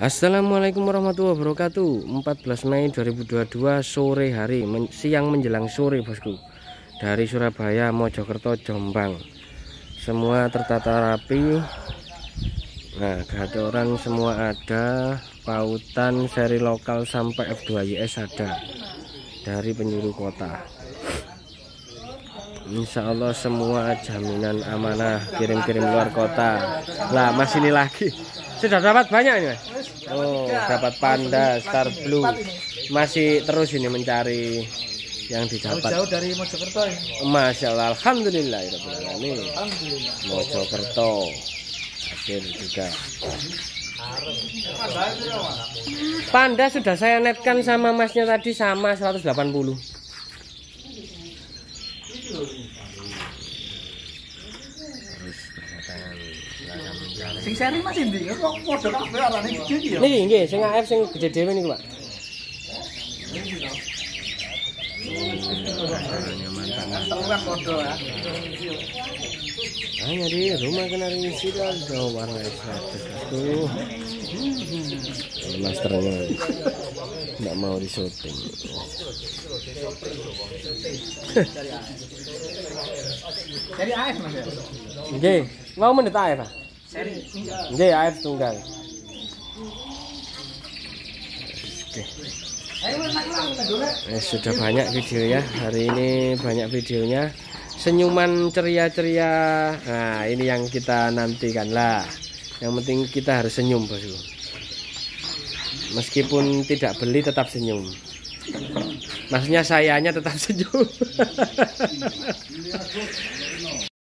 Assalamualaikum warahmatullahi wabarakatuh. 14 Mei 2022 sore hari men siang menjelang sore bosku. Dari Surabaya Mojokerto Jombang. Semua tertata rapi. Nah gacoran semua ada. Pautan seri lokal sampai F2YS ada. Dari penjuru kota. Insya Allah semua jaminan amanah kirim-kirim luar kota. Lah masih ini lagi. Sudah dapat banyak ini Oh dapat panda star blue. Masih terus ini mencari yang didapat. jauh dari Mojokerto ini. Masya Allah Alhamdulillah ya ini Alhamdulillah. Mojokerto. Hasil juga. Panda sudah saya netkan sama masnya tadi sama 180 Terus berdatangan lagam mencari sing seri masih ndi kok padha kabeh arane iki iki ya? Niki nggih sing AF sing gede dhewe niku, Pak. teluran padha ya. Hanya di. Rumah kena ringsi dan warna status itu. Masternya. Nggak mau di syuting. seri AF Mas ya? Nggih, mau menit AF, Pak. seri. Nggih, AF tunggal. Oke. enak lah kita golek Eh, sudah banyak video ya hari ini banyak videonya. Senyuman ceria-ceria. Nah ini yang kita nantikan lah. Yang penting kita harus senyum bosku meskipun tidak beli tetap senyum. Maksudnya sayanya tetap senyum